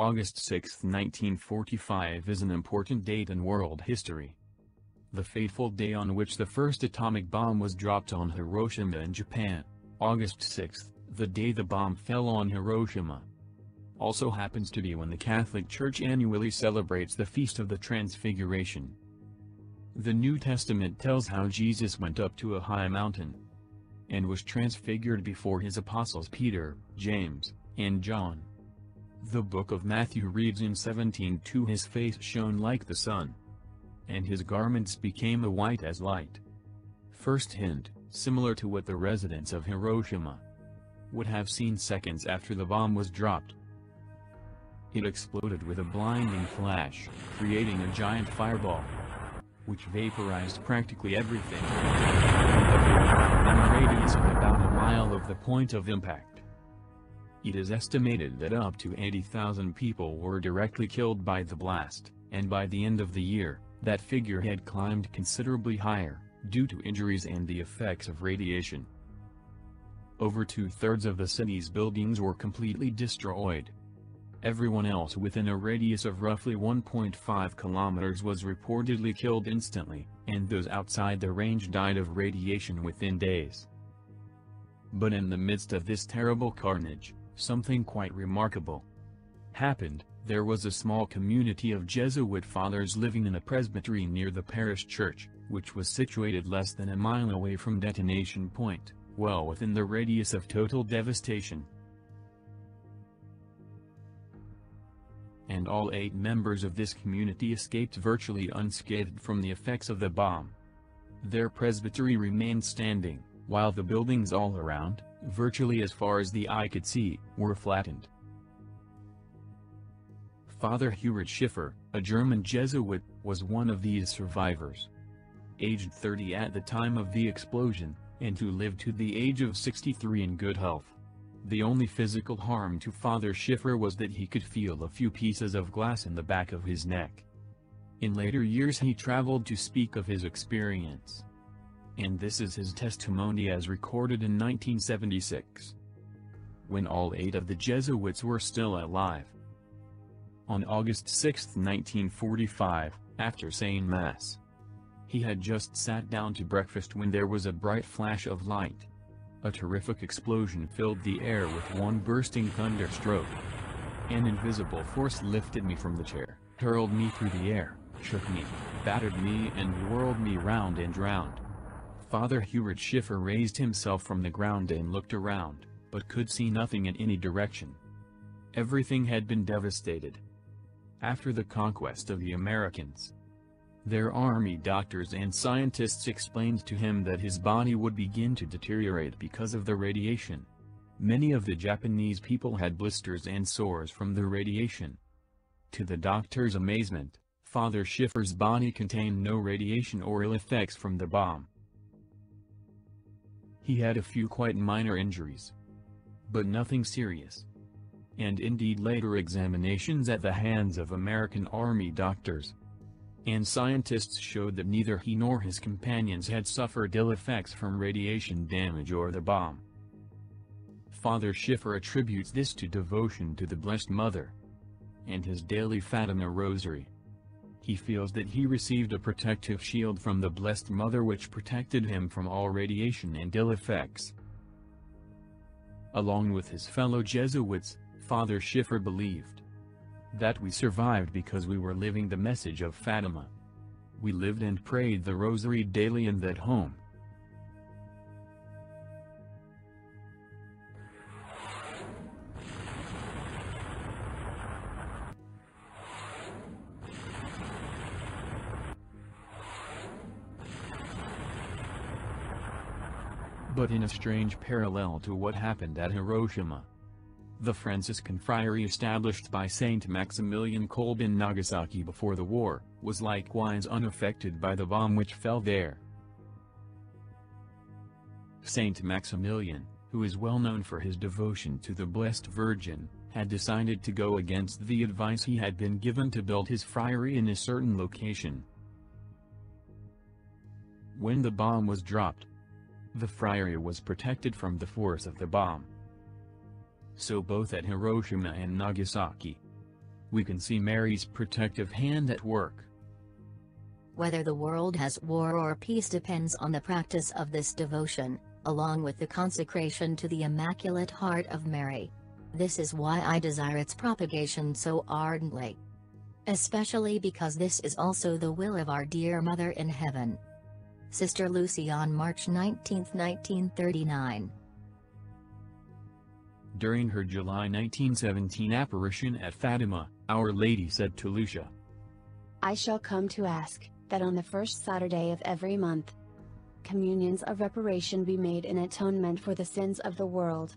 August 6, 1945 is an important date in world history. The fateful day on which the first atomic bomb was dropped on Hiroshima in Japan, August 6, the day the bomb fell on Hiroshima. Also happens to be when the Catholic Church annually celebrates the Feast of the Transfiguration. The New Testament tells how Jesus went up to a high mountain and was transfigured before his apostles Peter, James, and John. The book of Matthew reads in 17:2 His face shone like the sun, and his garments became a white as light. First hint, similar to what the residents of Hiroshima would have seen seconds after the bomb was dropped. It exploded with a blinding flash, creating a giant fireball, which vaporized practically everything in a radius of about a mile of the point of impact. It is estimated that up to 80,000 people were directly killed by the blast, and by the end of the year, that figure had climbed considerably higher, due to injuries and the effects of radiation. Over two-thirds of the city's buildings were completely destroyed. Everyone else within a radius of roughly 1.5 kilometers was reportedly killed instantly, and those outside the range died of radiation within days. But in the midst of this terrible carnage, something quite remarkable happened, there was a small community of Jesuit fathers living in a presbytery near the parish church, which was situated less than a mile away from detonation point, well within the radius of total devastation. and all eight members of this community escaped virtually unscathed from the effects of the bomb. Their presbytery remained standing, while the buildings all around, virtually as far as the eye could see, were flattened. Father Hubert Schiffer, a German Jesuit, was one of these survivors. Aged 30 at the time of the explosion, and who lived to the age of 63 in good health. The only physical harm to Father Schiffer was that he could feel a few pieces of glass in the back of his neck. In later years he traveled to speak of his experience. And this is his testimony as recorded in 1976. When all eight of the Jesuits were still alive. On August 6, 1945, after saying Mass, he had just sat down to breakfast when there was a bright flash of light. A terrific explosion filled the air with one bursting thunderstroke. An invisible force lifted me from the chair, hurled me through the air, shook me, battered me and whirled me round and round. Father Hubert Schiffer raised himself from the ground and looked around, but could see nothing in any direction. Everything had been devastated. After the conquest of the Americans, their army doctors and scientists explained to him that his body would begin to deteriorate because of the radiation. Many of the Japanese people had blisters and sores from the radiation. To the doctor's amazement, Father Schiffer's body contained no radiation or ill effects from the bomb. He had a few quite minor injuries. But nothing serious. And indeed later examinations at the hands of American Army doctors, and scientists showed that neither he nor his companions had suffered ill effects from radiation damage or the bomb. Father Schiffer attributes this to devotion to the Blessed Mother and his daily Fatima Rosary. He feels that he received a protective shield from the Blessed Mother which protected him from all radiation and ill effects. Along with his fellow Jesuits, Father Schiffer believed that we survived because we were living the message of Fatima. We lived and prayed the rosary daily in that home. But in a strange parallel to what happened at Hiroshima, the Franciscan friary established by Saint Maximilian Kolbe in Nagasaki before the war, was likewise unaffected by the bomb which fell there. Saint Maximilian, who is well known for his devotion to the Blessed Virgin, had decided to go against the advice he had been given to build his friary in a certain location. When the bomb was dropped, the friary was protected from the force of the bomb so both at Hiroshima and Nagasaki. we can see Mary's protective hand at work. Whether the world has war or peace depends on the practice of this devotion, along with the consecration to the Immaculate Heart of Mary. This is why I desire its propagation so ardently. Especially because this is also the will of our dear Mother in Heaven. Sister Lucy on March 19, 1939 During her July 1917 apparition at Fatima, Our Lady said to Lucia, I shall come to ask, that on the first Saturday of every month, communions of reparation be made in atonement for the sins of the world.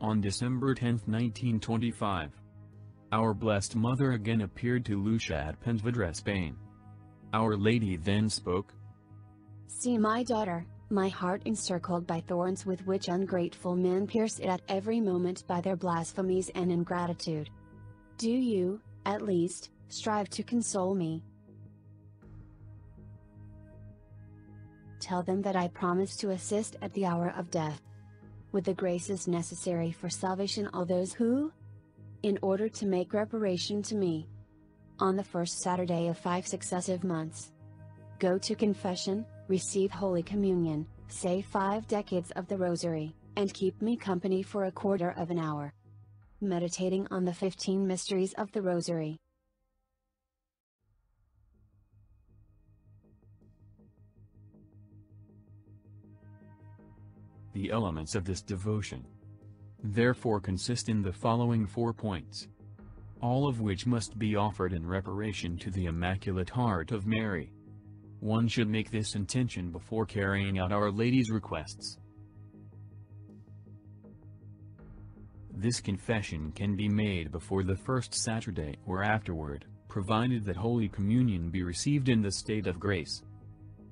On December 10, 1925, Our Blessed Mother again appeared to Lucia at Pontevedra, Spain. Our Lady then spoke, See my daughter, my heart encircled by thorns with which ungrateful men pierce it at every moment by their blasphemies and ingratitude. Do you, at least, strive to console me. Tell them that I promise to assist at the hour of death. With the graces necessary for salvation all those who, in order to make reparation to me, on the first Saturday of five successive months, go to confession, receive Holy Communion, say five decades of the Rosary, and keep me company for a quarter of an hour. Meditating on the 15 mysteries of the Rosary. The elements of this devotion therefore consist in the following four points. All of which must be offered in reparation to the Immaculate Heart of Mary. One should make this intention before carrying out Our Lady's requests. This confession can be made before the first Saturday or afterward, provided that Holy Communion be received in the state of grace.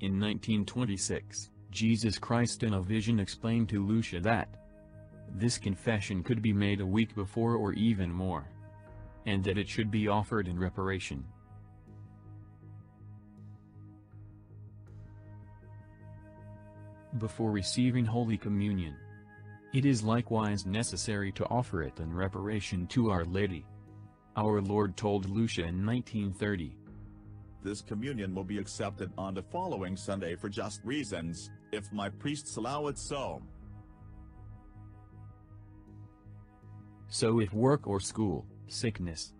In 1926, Jesus Christ in a vision explained to Lucia that this confession could be made a week before or even more, and that it should be offered in reparation. Before receiving Holy Communion, it is likewise necessary to offer it in reparation to Our Lady. Our Lord told Lucia in 1930, This communion will be accepted on the following Sunday for just reasons, if my priests allow it so. So if work or school, sickness,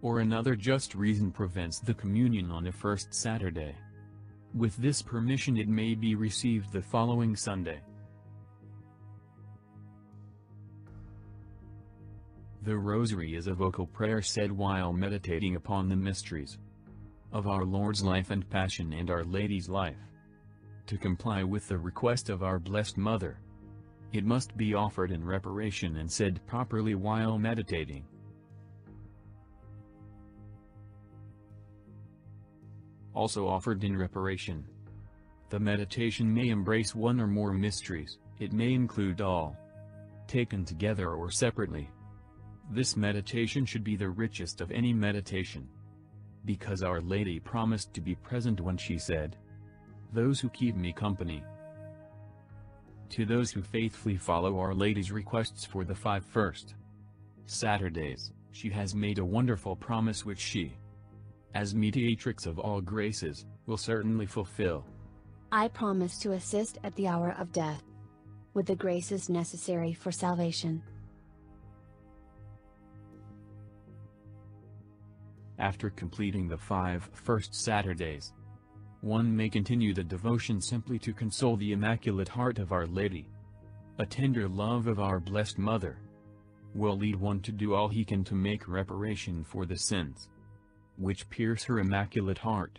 or another just reason prevents the communion on the first Saturday, with this permission it may be received the following Sunday. The Rosary is a vocal prayer said while meditating upon the mysteries of our Lord's life and passion and Our Lady's life. To comply with the request of our Blessed Mother, it must be offered in reparation and said properly while meditating. Also offered in reparation. The meditation may embrace one or more mysteries, it may include all. Taken together or separately. This meditation should be the richest of any meditation. Because Our Lady promised to be present when she said, Those who keep me company. To those who faithfully follow Our Lady's requests for the five first Saturdays, she has made a wonderful promise which she, as mediatrix of all graces, will certainly fulfill. I promise to assist at the hour of death. With the graces necessary for salvation. After completing the five first Saturdays, one may continue the devotion simply to console the Immaculate Heart of Our Lady. A tender love of our Blessed Mother will lead one to do all he can to make reparation for the sins which pierce her Immaculate Heart.